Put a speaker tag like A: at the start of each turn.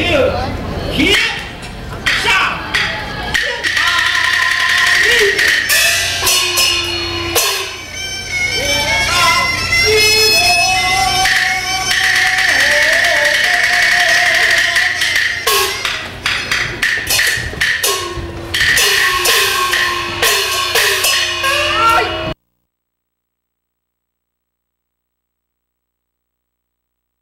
A: two, here.